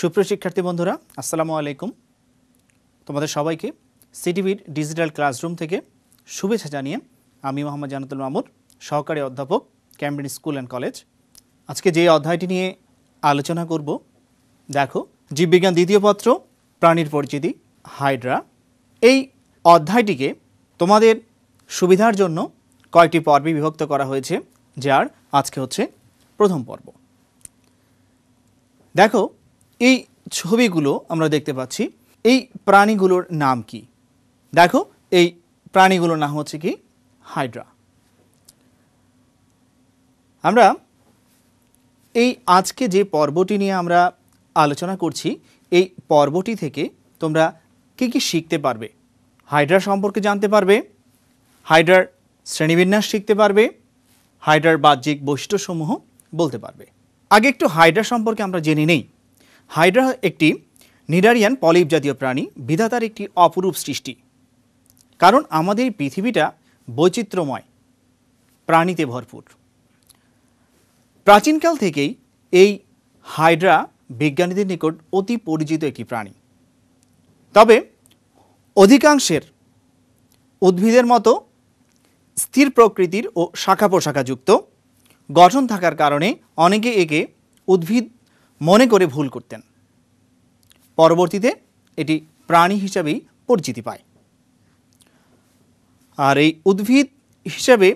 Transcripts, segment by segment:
সুপ্রিয় শিক্ষার্থী বন্ধুরা, আসসালামু আলাইকুম। তোমাদের সবাইকে সিটিভির ডিজিটাল ক্লাসরুম থেকে শুভেচ্ছা জানিয়ে আমি মোহাম্মদ জানাতুল মামুর সহকারী অধ্যাপক, ক্যামব্রিজ স্কুল অ্যান্ড কলেজ। আজকে যে অধ্যায়টি নিয়ে আলোচনা করব, দেখো, জীববিজ্ঞান দ্বিতীয় পত্র, প্রাণীর পরিচিতি, হাইড্রা। এই অধ্যায়টিকে তোমাদের সুবিধার জন্য কয়েকটি পর্বে বিভক্ত করা হয়েছে, যার আজকে হচ্ছে প্রথম পর্ব। দেখো এই ছবিগুলো আমরা দেখতে পাচ্ছি। এই প্রাণীগুলোর নাম কি? দেখো, এই প্রাণীগুলোর নাম হচ্ছে কি? হাইড্রা। আমরা এই আজকে যে পর্বটি নিয়ে আমরা আলোচনা করছি, এই পর্বটি থেকে তোমরা কি কি শিখতে পারবে? হাইড্রা সম্পর্কে জানতে পারবে, হাইড্রার শ্রেণীবিন্যাস শিখতে পারবে, হাইড্রার বাহ্যিক বৈশিষ্ট্যসমূহ বলতে পারবে। আগে একটু হাইড্রা সম্পর্কে আমরা জেনে নেই। হাইড্রা একটি নিডারিয়ান পলিপ জাতীয় প্রাণী, বিধাতার একটি অপরূপ সৃষ্টি। কারণ আমাদের পৃথিবীটা বৈচিত্র্যময়, প্রাণীতে ভরপুর। প্রাচীনকাল থেকেই এই হাইড্রা বিজ্ঞানীদের নিকট অতি পরিচিত একটি প্রাণী। তবে অধিকাংশের উদ্ভিদের মতো স্থির প্রকৃতির ও শাখা প্রশাখাযুক্ত গঠন থাকার কারণে অনেকে একে উদ্ভিদ মনে করে ভুল করতেন। পরবর্তীতে এটি প্রাণী হিসাবেই পরিচিতি পায়। আর এই উদ্ভিদ হিসাবে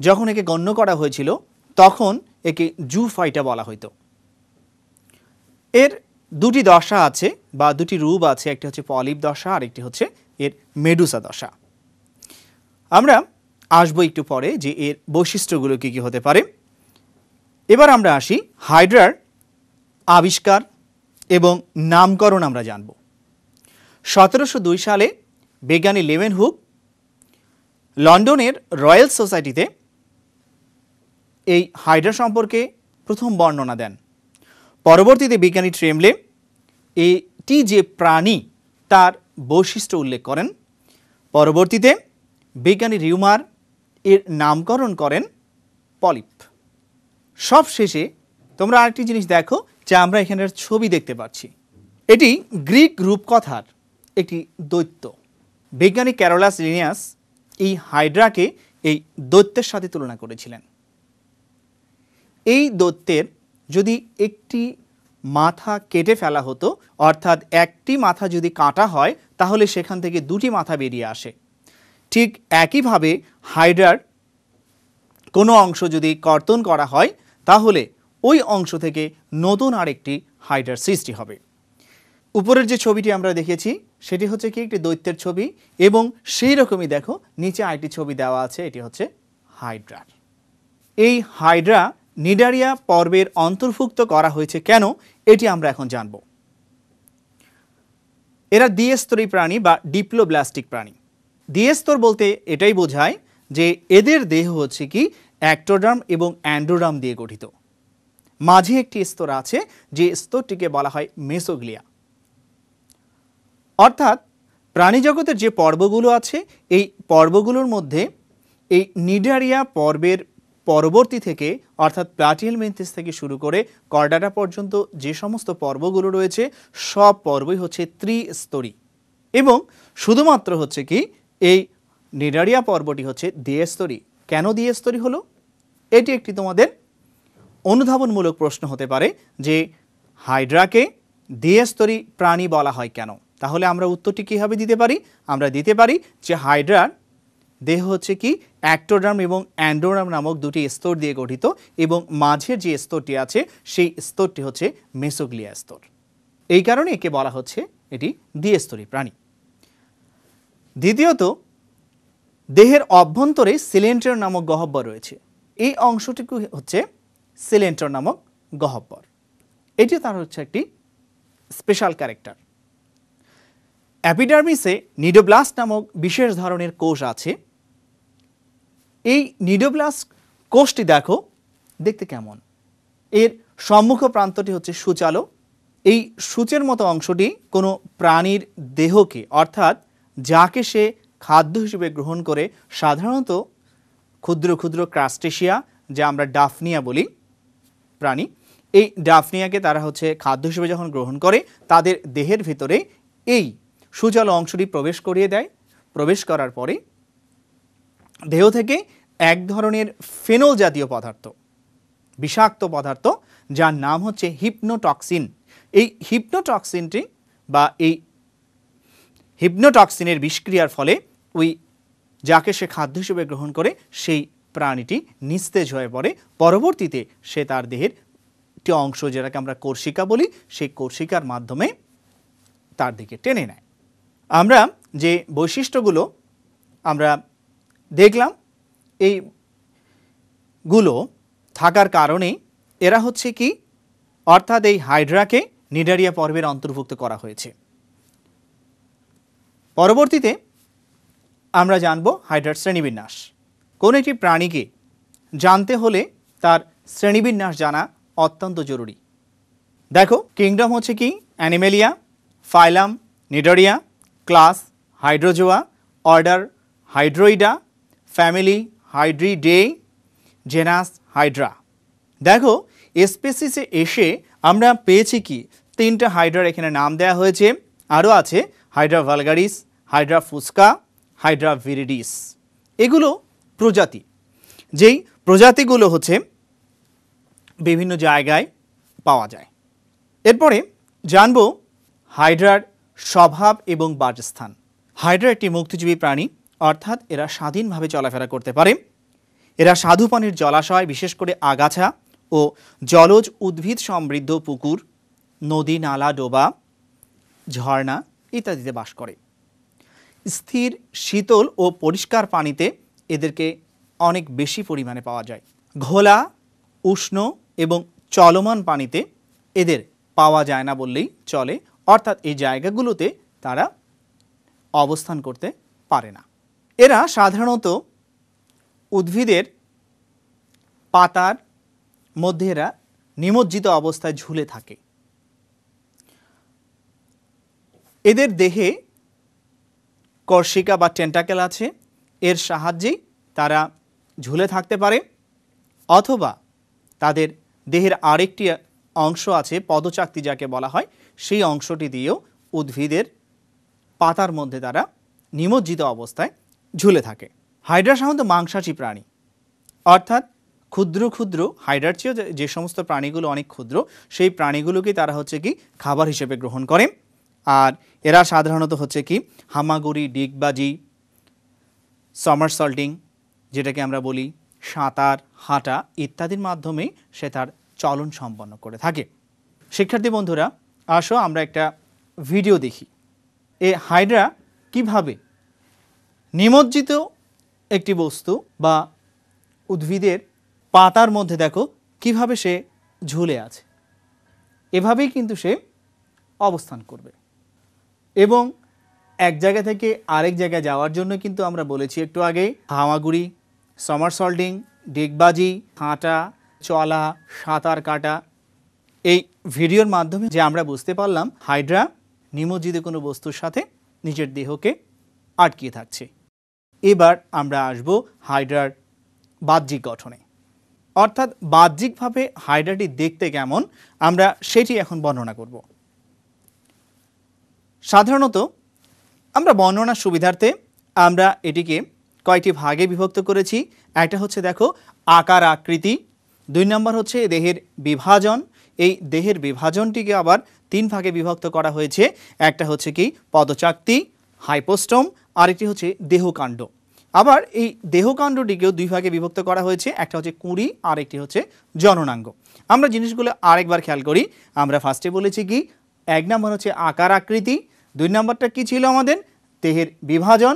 যখন একে গণ্য করা হয়েছিল, তখন একে জু ফাইটা বলা হতো এর দুটি দশা আছে বা দুটি রূপ আছে, একটি হচ্ছে পলিপ দশা আর একটি হচ্ছে এর মেডুসা দশা। আমরা আসব একটু পরে যে এর বৈশিষ্ট্যগুলো কী কী হতে পারে। এবার আমরা আসি হাইড্রার আবিষ্কার এবং নামকরণ আমরা জানব। সতেরোশো দুই সালে বিজ্ঞানী লেভেন হুক লন্ডনের রয়্যাল সোসাইটিতে এই হাইড্রা সম্পর্কে প্রথম বর্ণনা দেন। পরবর্তীতে বিজ্ঞানী ট্রেমলে এটি যে প্রাণী তার বৈশিষ্ট্য উল্লেখ করেন। পরবর্তীতে বিজ্ঞানী রিউমার এর নামকরণ করেন পলিপ। সব শেষে তোমরা আরেকটি জিনিস দেখো যে আমরা এখানের ছবি দেখতে পাচ্ছি। এটি গ্রিক রূপকথার একটি দৈত্য। বিজ্ঞানী ক্যারোলাস লিনিয়াস এই হাইড্রাকে এই দৈত্যের সাথে তুলনা করেছিলেন। এই দৈত্যের যদি একটি মাথা কেটে ফেলা হতো, অর্থাৎ একটি মাথা যদি কাটা হয়, তাহলে সেখান থেকে দুটি মাথা বেরিয়ে আসে। ঠিক একইভাবে হাইড্রার কোনো অংশ যদি কর্তন করা হয়, তাহলে ওই অংশ থেকে নতুন আরেকটি হাইড্রার সৃষ্টি হবে। উপরের যে ছবিটি আমরা দেখেছি সেটি হচ্ছে কি একটি দৈত্যের ছবি এবং সেই রকমই দেখো, নিচে আরেকটি ছবি দেওয়া আছে, এটি হচ্ছে হাইড্রার এই হাইড্রা নিডারিয়া পর্বের অন্তর্ভুক্ত করা হয়েছে কেন, এটি আমরা এখন জানব। এরা দ্বিস্তরী প্রাণী বা ডিপ্লোব্লাস্টিক প্রাণী। দ্বিস্তর বলতে এটাই বোঝায় যে এদের দেহ হচ্ছে কি অ্যাক্টোডার্ম এবং অ্যান্ড্রোডার্ম দিয়ে গঠিত। মাঝে একটি স্তর আছে, যে স্তরটিকে বলা হয় মেসোগ্লিয়া। অর্থাৎ, প্রাণীজগতের যে পর্বগুলো আছে, এই পর্বগুলোর মধ্যে এই নিডারিয়া পর্বের পরবর্তী থেকে, অর্থাৎ প্লাটিয়াল মেন্থিস থেকে শুরু করে কর্ডাটা পর্যন্ত যে সমস্ত পর্বগুলো রয়েছে, সব পর্বই হচ্ছে ত্রিস্তরী। এবং শুধুমাত্র হচ্ছে কি, এই নিডারিয়া পর্বটি হচ্ছে দ্বিস্তরী। কেন দ্বিস্তরী হলো? এটি একটি তোমাদের অনুধাবনমূলক প্রশ্ন হতে পারে যে হাইড্রাকে দ্বিস্তরী প্রাণী বলা হয় কেন? তাহলে আমরা উত্তরটি কীভাবে দিতে পারি? আমরা দিতে পারি যে হাইড্রার দেহ হচ্ছে কি অ্যাক্টোডার্ম এবং অ্যান্ডোডার্ম নামক দুটি স্তর দিয়ে গঠিত এবং মাঝের যে স্তরটি আছে সেই স্তরটি হচ্ছে মেসোগ্লিয়া স্তর। এই কারণে একে বলা হচ্ছে এটি দ্বিস্তরী প্রাণী। দ্বিতীয়ত, দেহের অভ্যন্তরে সিলেন্টার নামক গহব্বর রয়েছে। এই অংশটুকু হচ্ছে সিলেন্টার নামক গহব্বর। এটি তার হচ্ছে একটি স্পেশাল ক্যারেক্টার অ্যাপিডার্মিসে নিডোব্লাস্ট নামক বিশেষ ধরনের কোষ আছে। এই নিডোব্লাস্ট কোষটি দেখো, দেখতে কেমন? এর সম্মুখ প্রান্তটি হচ্ছে সূচালো। এই সূচের মতো অংশটি কোনো প্রাণীর দেহকে, অর্থাৎ যাকে সে খাদ্য হিসেবে গ্রহণ করে, সাধারণত ক্ষুদ্র ক্ষুদ্র ক্রাস্টেশিয়া, যা আমরা ডাফনিয়া বলি প্রাণী। এই ডাফনিয়াকে তারা হচ্ছে খাদ্য হিসেবে যখন গ্রহণ করে, তাদের দেহের ভিতরে এই সুজল অংশটি প্রবেশ করিয়ে দেয়। প্রবেশ করার পরে দেহ থেকে এক ধরনের ফেনল জাতীয় পদার্থ, বিষাক্ত পদার্থ, যার নাম হচ্ছে হিপনোটক্সিন। এই হিপনোটক্সিনটি বা এই হিপনোটক্সিনের বিষক্রিয়ার ফলে ওই যাকে সে খাদ্য হিসেবে গ্রহণ করে, সেই প্রাণীটি নিস্তেজ হয়ে পড়ে। পরবর্তীতে সে তার দেহের একটি অংশ যেটাকে আমরা কোর্শিকা বলি, সেই কোর্শিকার মাধ্যমে তার দিকে টেনে নেয়। আমরা যে বৈশিষ্ট্যগুলো আমরা দেখলাম এই গুলো থাকার কারণে এরা হচ্ছে কি, অর্থাৎ এই হাইড্রাকে নিডারিয়া পর্বের অন্তর্ভুক্ত করা হয়েছে। পরবর্তীতে আমরা জানব হাইড্রার শ্রেণীবিন্যাস। কোনো একটি প্রাণীকে জানতে হলে তার শ্রেণীবিন্যাস জানা অত্যন্ত জরুরি। দেখো, কিংডম হচ্ছে কি? Animalia, phylum, Cnidaria, class, Hydrozoa, order, Hydroida, family, Hydridae, genus, Hydra. দেখো, স্পেসিসে এসে আমরা পেয়েছি কি? তিনটা হাইড্রার এখানে নাম দেওয়া হয়েছে। আরও আছে, Hydra vulgaris, Hydra fusca, Hydra viridis. এগুলো প্রজাতি। যেই প্রজাতিগুলো হচ্ছে বিভিন্ন জায়গায় পাওয়া যায়। এরপরে জানব হাইড্রার স্বভাব এবং বাসস্থান। হাইড্রা একটি মুক্তজীবী প্রাণী, অর্থাৎ এরা স্বাধীনভাবে চলাফেরা করতে পারে। এরা স্বাদু পানির জলাশয়, বিশেষ করে আগাছা ও জলজ উদ্ভিদ সমৃদ্ধ পুকুর, নদী, নালা, ডোবা, ঝর্ণা ইত্যাদিতে বাস করে। স্থির, শীতল ও পরিষ্কার পানিতে এদেরকে অনেক বেশি পরিমাণে পাওয়া যায়। ঘোলা, উষ্ণ এবং চলমান পানিতে এদের পাওয়া যায় না বললেই চলে। অর্থাৎ এই জায়গাগুলোতে তারা অবস্থান করতে পারে না। এরা সাধারণত উদ্ভিদের পাতার মধ্যে এরা নিমজ্জিত অবস্থায় ঝুলে থাকে। এদের দেহে কর্ষিকা বা টেন্টাকেল আছে এর সাহায্যেই তারা ঝুলে থাকতে পারে, অথবা তাদের দেহের আরেকটি অংশ আছে, পদচাকতি যাকে বলা হয়, সেই অংশটি দিয়েও উদ্ভিদের পাতার মধ্যে তারা নিমজ্জিত অবস্থায় ঝুলে থাকে। হাইড্রা সাধারণত মাংসাশী প্রাণী। অর্থাৎ ক্ষুদ্র ক্ষুদ্র, হাইড্রার চেয়েও যে সমস্ত প্রাণীগুলো অনেক ক্ষুদ্র, সেই প্রাণীগুলোকে তারা হচ্ছে কি খাবার হিসেবে গ্রহণ করে। আর এরা সাধারণত হচ্ছে কি হামাগুড়ি, ডিগবাজি সমারসল্টিং যেটাকে আমরা বলি সাঁতার, হাঁটা ইত্যাদির মাধ্যমে সে তার চলন সম্পন্ন করে থাকে। শিক্ষার্থী বন্ধুরা, আসো আমরা একটা ভিডিও দেখি। এ হাইড্রা কীভাবে নিমজ্জিত একটি বস্তু বা উদ্ভিদের পাতার মধ্যে দেখো কীভাবে সে ঝুলে আছে। এভাবেই কিন্তু সে অবস্থান করবে। এবং এক জায়গা থেকে আরেক জায়গায় যাওয়ার জন্য কিন্তু আমরা বলেছি একটু আগে হামাগুড়ি সমারসল্টিং ডিগবাজি, হাঁটা, চলা, সাঁতার কাটা। এই ভিডিওর মাধ্যমে যে আমরা বুঝতে পারলাম, হাইড্রা নিমজ্জিত কোনো বস্তুর সাথে নিজের দেহকে আটকিয়ে থাকছে। এবার আমরা আসব হাইড্রার বাহ্যিক গঠনে। অর্থাৎ বাহ্যিকভাবে হাইড্রাটি দেখতে কেমন, আমরা সেটি এখন বর্ণনা করব। সাধারণত আমরা বর্ণনার সুবিধার্থে আমরা এটিকে কয়েকটি ভাগে বিভক্ত করেছি। একটা হচ্ছে দেখো, আকার আকৃতি। দুই নম্বর হচ্ছে দেহের বিভাজন। এই দেহের বিভাজনটিকে আবার তিন ভাগে বিভক্ত করা হয়েছে। একটা হচ্ছে কি, পদচাকতি, হাইপোস্টম, আরেকটি হচ্ছে দেহকাণ্ড। আবার এই দেহকাণ্ডটিকেও দুই ভাগে বিভক্ত করা হয়েছে। একটা হচ্ছে কুঁড়ি আর একটি হচ্ছে জননাঙ্গ। আমরা জিনিসগুলো আরেকবার খেয়াল করি। আমরা ফার্স্টে বলেছি কি, এক নম্বর হচ্ছে আকার আকৃতি দুই নম্বরটা কি ছিল আমাদের? দেহের বিভাজন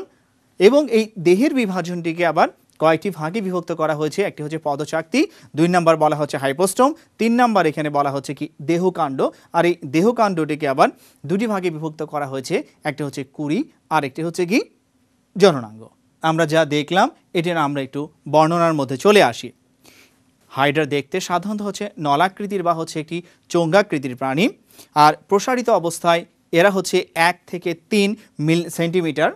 এবং এই দেহের বিভাজনটিকে আবার কয়েকটি ভাগে বিভক্ত করা হয়েছে। একটি হচ্ছে পদচাকতি, দুই নম্বর বলা হচ্ছে হাইপোস্টম, তিন নম্বর এখানে বলা হচ্ছে কি দেহকাণ্ড। আর এই দেহকাণ্ডটিকে আবার দুটি ভাগে বিভক্ত করা হয়েছে, একটি হচ্ছে কুড়ি, আর একটি হচ্ছে কি জননাঙ্গ। আমরা যা দেখলাম, এটির আমরা একটু বর্ণনার মধ্যে চলে আসি। হাইড্রা দেখতে সাধারণত হচ্ছে নলাকৃতির বা হচ্ছে একটি চোঙ্গাকৃতির প্রাণী। আর প্রসারিত অবস্থায় এরা হচ্ছে এক থেকে তিন মিল সেন্টিমিটার,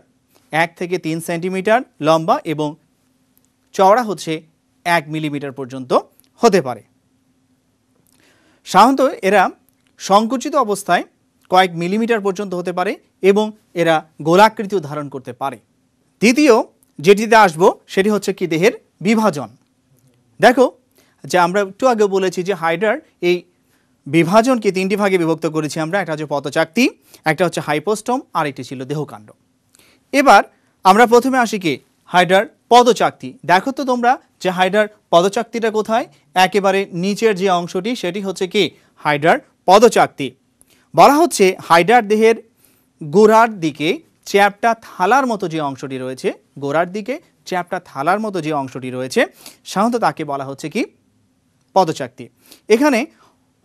এক থেকে তিন সেন্টিমিটার লম্বা এবং চওড়া হচ্ছে এক মিলিমিটার পর্যন্ত হতে পারে। সাধারণত এরা সংকুচিত অবস্থায় কয়েক মিলিমিটার পর্যন্ত হতে পারে এবং এরা গোলাকৃতিও ধারণ করতে পারে। দ্বিতীয় যেটিতে আসব সেটি হচ্ছে কি দেহের বিভাজন। দেখো যে আমরা একটু আগে বলেছি যে হাইড্রার এই বিভাজনকে তিনটি ভাগে বিভক্ত করেছি আমরা। একটা হচ্ছে পতচাক্তি একটা হচ্ছে হাইপোস্টম, আর একটি ছিল দেহকাণ্ড। এবার আমরা প্রথমে আসি কি? হাইড্রার পদচাক্তি। দেখো তো তোমরা যে হাইড্রার পদচাক্তিটা কোথায়? একেবারে নিচের যে অংশটি, সেটি হচ্ছে কি? হাইড্রার পদচাক্তি। বলা হচ্ছে হাইড্রার দেহের গোড়ার দিকে চ্যাপটা থালার মতো যে অংশটি রয়েছে, গোড়ার দিকে চ্যাপটা থালার মতো যে অংশটি রয়েছে, সাধারণত তাকে বলা হচ্ছে কি? পদচাক্তি। এখানে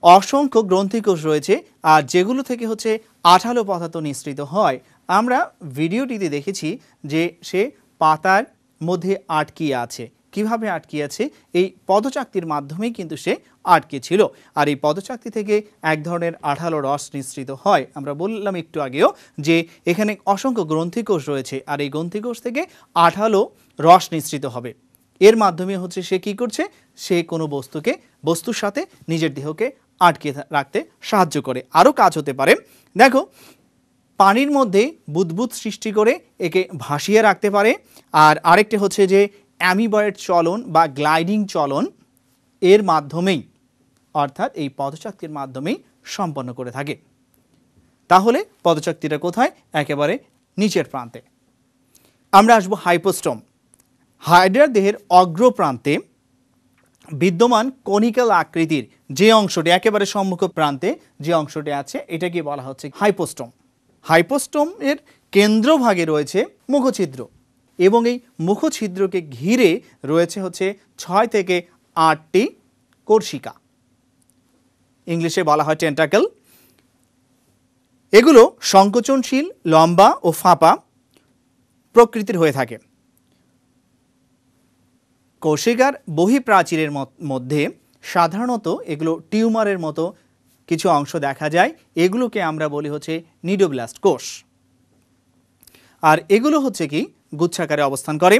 অসংখ্য গ্রন্থিকোষ রয়েছে, আর যেগুলো থেকে হচ্ছে আঠালো পদার্থ নিঃসৃত হয়। আমরা ভিডিওটিতে দেখেছি যে সে পাতার মধ্যে আটকিয়ে আছে। কীভাবে আটকে আছে? এই পদচাক্তির মাধ্যমেই কিন্তু সে আটকে ছিল। আর এই পদচাক্তি থেকে এক ধরনের আঠালো রস নিঃসৃত হয়। আমরা বললাম একটু আগেও যে এখানে অসংখ্য গ্রন্থিকোষ রয়েছে, আর এই গ্রন্থিকোষ থেকে আঠালো রস নিঃসৃত হবে। এর মাধ্যমে হচ্ছে সে কি করছে? সে কোনো বস্তুকে, বস্তুর সাথে নিজের দেহকে আটকে রাখতে সাহায্য করে। আরও কাজ হতে পারে। দেখো, পানির মধ্যে বুদবুদ সৃষ্টি করে একে ভাসিয়ে রাখতে পারে। আর আরেকটি হচ্ছে যে, অ্যামিবয়েড চলন বা গ্লাইডিং চলন এর মাধ্যমেই, অর্থাৎ এই পদশক্তির মাধ্যমেই সম্পন্ন করে থাকে। তাহলে পদশক্তিটা কোথায়? একেবারে নিচের প্রান্তে। আমরা আসব হাইপোস্টম হাইড্রার দেহের অগ্রপ্রান্তে বিদ্যমান কনিক্যাল আকৃতির যে অংশটি একেবারে সম্মুখ প্রান্তে যে অংশটি আছে এটাকে বলা হচ্ছে হাইপোস্টম। হাইপোস্টম এর কেন্দ্রভাগে রয়েছে মুখছিদ্র এবং এই মুখছিদ্রকে ঘিরে রয়েছে হচ্ছে ছয় থেকে আটটি কর্ষিকা ইংলিশে বলা হয় টেন্টাকেল। এগুলো সংকোচনশীল, লম্বা ও ফাঁপা প্রকৃতির হয়ে থাকে। কোষিকার বহিঃপ্রাচীরের মধ্যে সাধারণত এগুলো টিউমারের মতো কিছু অংশ দেখা যায়। এগুলোকে আমরা বলি হচ্ছে নিডোব্লাস্ট কোষ। আর এগুলো হচ্ছে কি? গুচ্ছাকারে অবস্থান করে।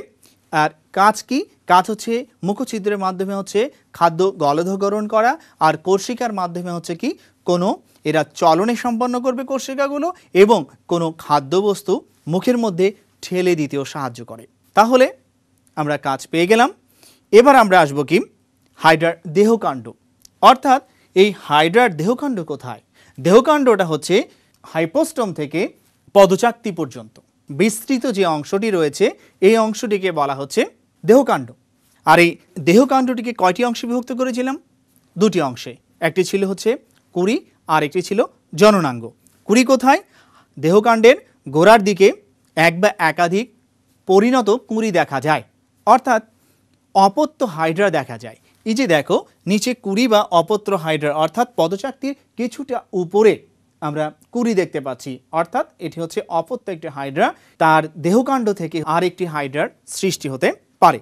আর কাজ কি? কাজ হচ্ছে মুখছিদ্রের মাধ্যমে হচ্ছে খাদ্য গলধকরণ করা। আর কোর্শিকার মাধ্যমে হচ্ছে কি? কোনো এরা চলনে সম্পন্ন করবে কোর্শিকাগুলো এবং কোনো খাদ্যবস্তু মুখের মধ্যে ঠেলে দিতেও সাহায্য করে। তাহলে আমরা কাজ পেয়ে গেলাম। এবার আমরা আসব কি? হাইড্রার দেহকাণ্ড। অর্থাৎ এই হাইড্রার দেহকাণ্ড কোথায়? দেহকাণ্ডটা হচ্ছে হাইপোস্টম থেকে পদচাক্তি পর্যন্ত। বিস্তৃত যে অংশটি রয়েছে, এই অংশটিকে বলা হচ্ছে দেহকাণ্ড। আর এই দেহকাণ্ডটিকে কয়টি অংশে বিভক্ত করেছিলাম? দুটি অংশে। একটি ছিল হচ্ছে কুড়ি, আর একটি ছিল জননাঙ্গ। কুড়ি কোথায়? দেহকাণ্ডের গোড়ার দিকে এক বা একাধিক পরিণত কুঁড়ি দেখা যায়। অর্থাৎ অপত্য হাইড্রা দেখা যায়। এই যে দেখো, নিচে কুড়ি বা অপত্র হাইড্রা অর্থাৎ পদচাকতির কিছুটা উপরে আমরা কুড়ি দেখতে পাচ্ছি। অর্থাৎ এটি হচ্ছে অপত্য একটি হাইড্রা, তার দেহকাণ্ড থেকে আর একটি হাইড্রার সৃষ্টি হতে পারে।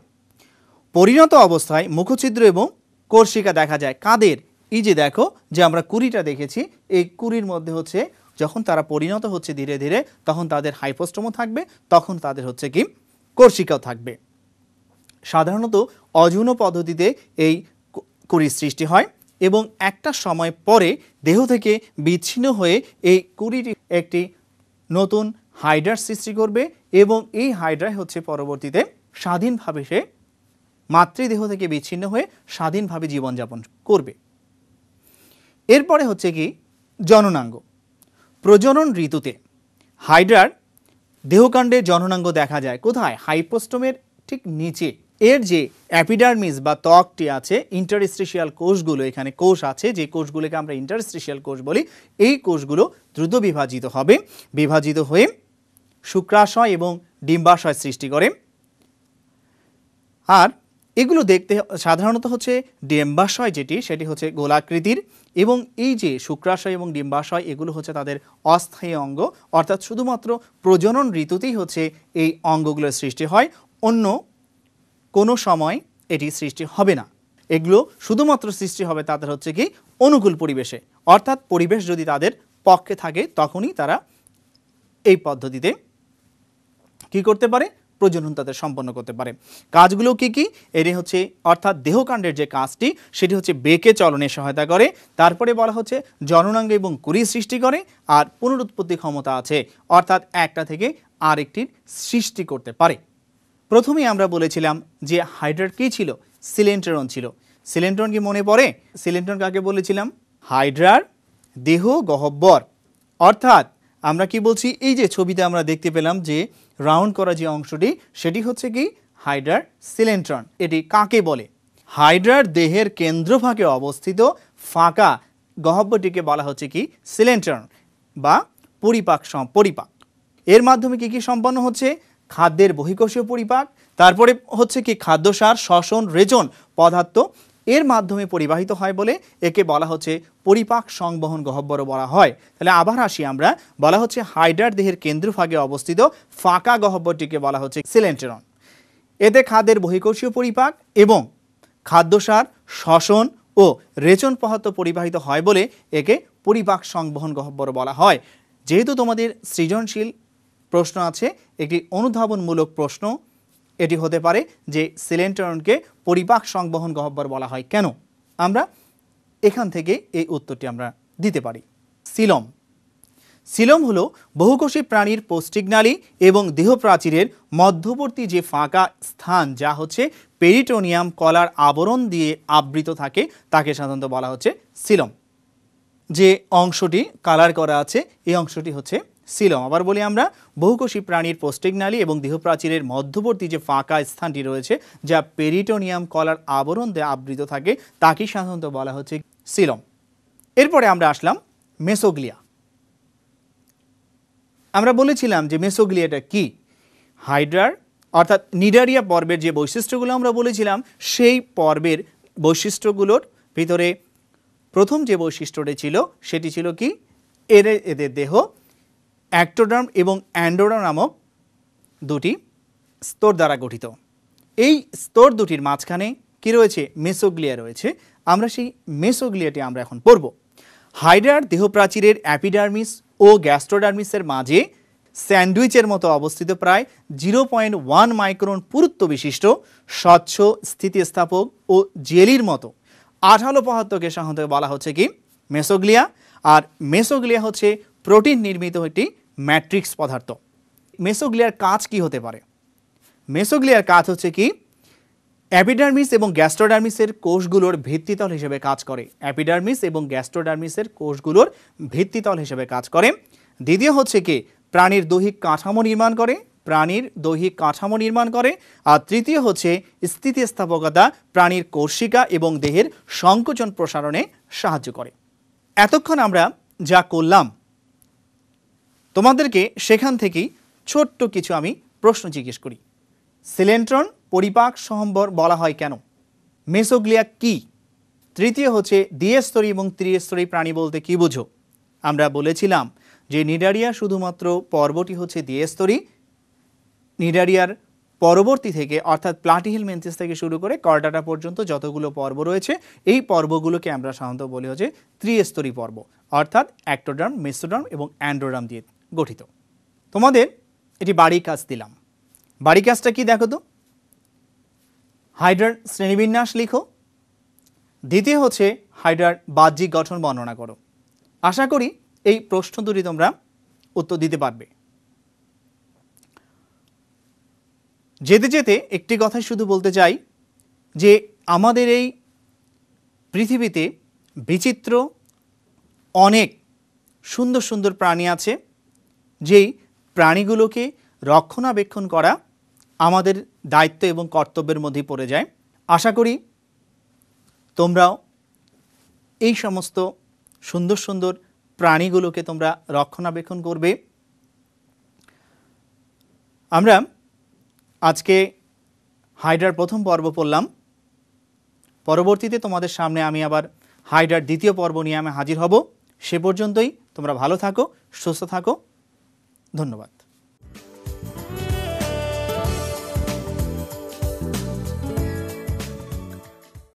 পরিণত অবস্থায় মুখছিদ্র এবং কর্ষিকা দেখা যায়। কাদের? এই যে দেখো, যে আমরা কুড়িটা দেখেছি, এই কুড়ির মধ্যে হচ্ছে যখন তারা পরিণত হচ্ছে ধীরে ধীরে, তখন তাদের হাইপোস্টমও থাকবে, তখন তাদের হচ্ছে কি? কর্ষিকাও থাকবে। সাধারণত অযৌন পদ্ধতিতে এই কুড়ির সৃষ্টি হয় এবং একটা সময় পরে দেহ থেকে বিচ্ছিন্ন হয়ে এই কুড়িটি একটি নতুন হাইড্রার সৃষ্টি করবে এবং এই হাইড্রাই হচ্ছে পরবর্তীতে স্বাধীনভাবে সে মাতৃদেহ থেকে বিচ্ছিন্ন হয়ে স্বাধীনভাবে জীবনযাপন করবে। এরপরে হচ্ছে কি, জননাঙ্গ। প্রজনন ঋতুতে হাইড্রার দেহকাণ্ডে জননাঙ্গ দেখা যায়। কোথায়? হাইপোস্টমের ঠিক নিচে। এর যে অ্যাপিডার্মিস বা ত্বকটি আছে ইন্টারস্ট্রিশিয়াল কোষগুলো, এখানে কোষ আছে, যে কোষগুলোকে আমরা ইন্টারস্ট্রিশিয়াল কোষ বলি, এই কোষগুলো দ্রুত বিভাজিত হবে। বিভাজিত হয়ে শুক্রাশয় এবং ডিম্বাশয় সৃষ্টি করে। আর এগুলো দেখতে সাধারণত হচ্ছে ডিম্বাশয় যেটি, সেটি হচ্ছে গোলাকৃতির এবং এই যে শুক্রাশয় এবং ডিম্বাশয়, এগুলো হচ্ছে তাদের অস্থায়ী অঙ্গ। অর্থাৎ শুধুমাত্র প্রজনন ঋতুতেই হচ্ছে এই অঙ্গগুলোর সৃষ্টি হয়। অন্য কোনো সময় এটি সৃষ্টি হবে না। এগুলো শুধুমাত্র সৃষ্টি হবে তাদের হচ্ছে কি অনুকূল পরিবেশে। অর্থাৎ পরিবেশ যদি তাদের পক্ষে থাকে, তখনই তারা এই পদ্ধতিতে কি করতে পারে? প্রজনন তাদের সম্পন্ন করতে পারে। কাজগুলো কি কি? এটি হচ্ছে অর্থাৎ দেহকাণ্ডের যে কাজটি, সেটি হচ্ছে বেঁকে চলনে সহায়তা করে। তারপরে বলা হচ্ছে জননাঙ্গ এবং কুড়ি সৃষ্টি করে আর পুনরুৎপত্তি ক্ষমতা আছে। অর্থাৎ একটা থেকে আরেকটির সৃষ্টি করতে পারে। প্রথমেই আমরা বলেছিলাম যে হাইড্রার কী ছিল? সিলেন্ট্রন ছিল। সিলেন্ট্রন কি মনে পড়ে? সিলেন্ট্রন কাকে বলেছিলাম? হাইড্রার দেহ গহব্বর। অর্থাৎ আমরা কি বলছি? এই যে ছবিতে আমরা দেখতে পেলাম যে রাউন্ড করা যে অংশটি, সেটি হচ্ছে কি? হাইড্রার সিলেন্ট্রন এটি কাকে বলে? হাইড্রার দেহের কেন্দ্রভাগে অবস্থিত ফাঁকা গহব্বরটিকে বলা হচ্ছে কি? সিলেন্ট্রন বা পরিপাক পরিপাক। এর মাধ্যমে কি কি সম্পন্ন হচ্ছে? খাদ্যের বহিকোষীয় পরিপাক, তারপরে হচ্ছে কি খাদ্যসার শ্বসন রেজন পদার্থ এর মাধ্যমে পরিবাহিত হয় বলে একে বলা হচ্ছে পরিপাক সংবহন গহ্বরও বলা হয়। তাহলে আবার আসি আমরা, বলা হচ্ছে হাইড্রার দেহের কেন্দ্রভাগে অবস্থিত ফাঁকা গহ্বরটিকে বলা হচ্ছে সিলেন্টেরন। এতে খাদ্যের বহিকোষীয় পরিপাক এবং খাদ্যসার শ্বসন ও রেচন পদার্থ পরিবাহিত হয় বলে একে পরিপাক সংবহন গহ্বর বলা হয়। যেহেতু তোমাদের সৃজনশীল প্রশ্ন আছে, একটি অনুধাবনমূলক প্রশ্ন। এটি হতে পারে যে সিলেন্টরনকে পরিপাক সংবহন গহ্বর বলা হয় কেন? আমরা এখান থেকে এই উত্তরটি আমরা দিতে পারি। সিলম। সিলম হলো বহুকোষী প্রাণীর পৌষ্টিকনালী এবং দেহপ্রাচীরের মধ্যবর্তী যে ফাঁকা স্থান, যা হচ্ছে পেরিটোনিয়াম কলার আবরণ দিয়ে আবৃত থাকে, তাকে সাধারণত বলা হচ্ছে সিলম। যে অংশটি কালার করা আছে, এই অংশটি হচ্ছে সিলম আবার বলি আমরা, বহুকোষী প্রাণীর পোস্টিকনালী এবং দেহপ্রাচীরের মধ্যবর্তী যে ফাঁকা স্থানটি রয়েছে, যা পেরিটোনিয়াম কলার আবরণ দিয়ে আবৃত থাকে তাকেই সাধারণত বলা হচ্ছে সিলম এরপরে আমরা আসলাম মেসোগ্লিয়া। আমরা বলেছিলাম যে মেসোগ্লিয়াটা কি? হাইড্রার, অর্থাৎ নিডারিয়া পর্বের যে বৈশিষ্ট্যগুলো আমরা বলেছিলাম, সেই পর্বের বৈশিষ্ট্যগুলোর ভিতরে প্রথম যে বৈশিষ্ট্যটি ছিল, সেটি ছিল কি? এর এদের দেহ অ্যাক্টোডার্ম এবং অ্যান্ডোডার্ম নামক দুটি স্তর দ্বারা গঠিত। এই স্তর দুটির মাঝখানে কি রয়েছে? মেসোগ্লিয়া রয়েছে। আমরা সেই মেসোগ্লিয়াটি আমরা এখন পড়ব। হাইড্রার দেহপ্রাচীরের অ্যাপিডার্মিস ও গ্যাস্ট্রোডার্মিসের মাঝে স্যান্ডউইচের মতো অবস্থিত প্রায় জিরো পয়েন্ট ওয়ান মাইক্রন পুরুত্ব বিশিষ্ট, স্বচ্ছ, স্থিতিস্থাপক ও জেলির মতো। আঠালো পদার্থকে সাধারণত বলা হচ্ছে কি? মেসোগ্লিয়া। আর মেসোগ্লিয়া হচ্ছে প্রোটিন নির্মিত একটি ম্যাট্রিক্স পদার্থ। মেসোগ্লিয়ার কাজ কি হতে পারে? মেসোগ্লিয়ার কাজ হচ্ছে কি? অ্যাপিডার্মিস এবং গ্যাস্ট্রোডার্মিসের কোষগুলোর ভিত্তিতল হিসেবে কাজ করে। অ্যাপিডার্মিস এবং গ্যাস্ট্রোডার্মিসের কোষগুলোর ভিত্তিতল হিসেবে কাজ করে। দ্বিতীয় হচ্ছে কি? প্রাণীর দৈহিক কাঠামো নির্মাণ করে। প্রাণীর দৈহিক কাঠামো নির্মাণ করে। আর তৃতীয় হচ্ছে স্থিতিস্থাপকতা প্রাণীর কোষিকা এবং দেহের সংকোচন প্রসারণে সাহায্য করে। এতক্ষণ আমরা যা করলাম তোমাদেরকে সেখান থেকেই ছোট্ট কিছু আমি প্রশ্ন জিজ্ঞেস করি। সিলেন্ট্রন পরিপাক সম্বর বলা হয় কেন? মেসোগ্লিয়া কি? তৃতীয় হচ্ছে দ্বিস্তরী এবং ত্রিস্তরী প্রাণী বলতে কি বুঝো? আমরা বলেছিলাম যে নিডারিয়া শুধুমাত্র পর্বটি হচ্ছে দ্বিস্তরী। নিডারিয়ার পরবর্তী থেকে, অর্থাৎ প্লাটিহিল মেন্থিস থেকে শুরু করে কর্ডাটা পর্যন্ত যতগুলো পর্ব রয়েছে, এই পর্বগুলোকে আমরা সাধারণত বলি হচ্ছে ত্রিস্তরী পর্ব, অর্থাৎ অ্যাক্টোডার্ম, মেসোডার্ম এবং অ্যান্ড্রোডার্ম দিয়ে। গঠিত। তোমাদের এটি বাড়ি কাজ দিলাম। বাড়ি কাজটা কি দেখো তো? হাইড্রার শ্রেণীবিন্যাস লিখো। দ্বিতীয় হচ্ছে হাইড্রার বাহ্যিক গঠন বর্ণনা করো। আশা করি এই প্রশ্ন দুটি তোমরা উত্তর দিতে পারবে। যেতে যেতে একটি কথাই শুধু বলতে চাই যে আমাদের এই পৃথিবীতে বিচিত্র, অনেক সুন্দর সুন্দর প্রাণী আছে। যেই প্রাণীগুলোকে রক্ষণাবেক্ষণ করা আমাদের দায়িত্ব এবং কর্তব্যের মধ্যে পড়ে যায়। আশা করি তোমরাও এই সমস্ত সুন্দর সুন্দর প্রাণীগুলোকে তোমরা রক্ষণাবেক্ষণ করবে। আমরা আজকে হাইড্রার প্রথম পর্ব পড়লাম। পরবর্তীতে তোমাদের সামনে আমি আবার হাইড্রার দ্বিতীয় পর্ব নিয়ে আমি হাজির হব। সে পর্যন্তই তোমরা ভালো থাকো, সুস্থ থাকো। ধন্যবাদ।